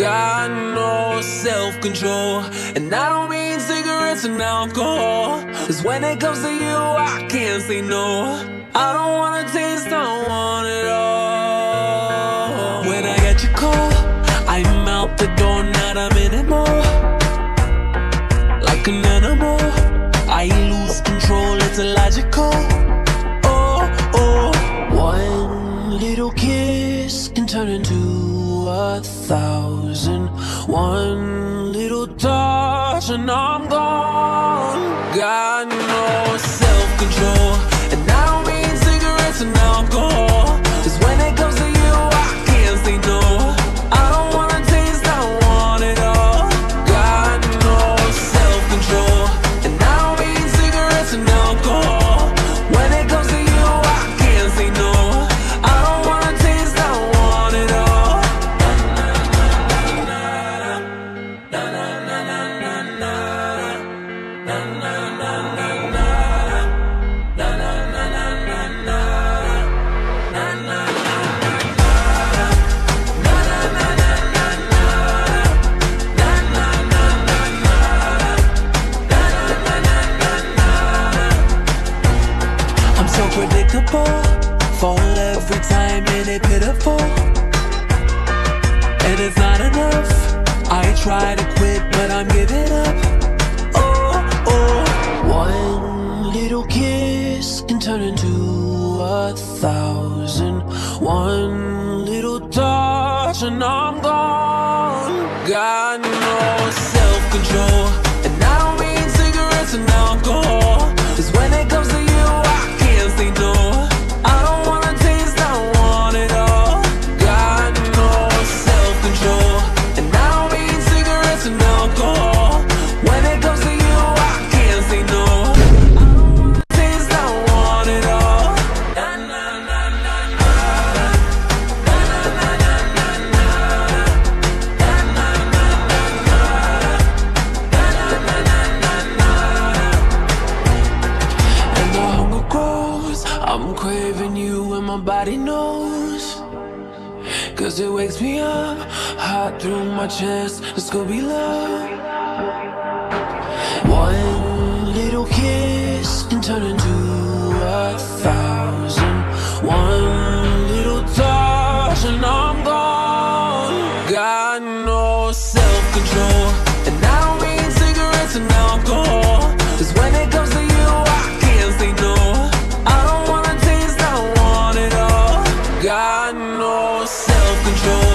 Got no self-control. And I don't mean cigarettes and alcohol. Cause when it comes to you, I can't say no. I don't wanna taste, I don't want it all. When I get your call I'm out the door, not a minute more. Like an animal I lose control, it's illogical. Oh, oh. One little kiss can turn into a thousand. One little touch and I'm gone. Got no self-control so predictable. Fall every time and it pitiful. And it's not enough. I try to quit but I'm giving up. Oh, oh. One little kiss can turn into a thousand. One little touch and I'm gone. Got craving you, and my body knows. Cause it wakes me up, hot through my chest. It's gonna be love. One little kiss can turn Got no self control.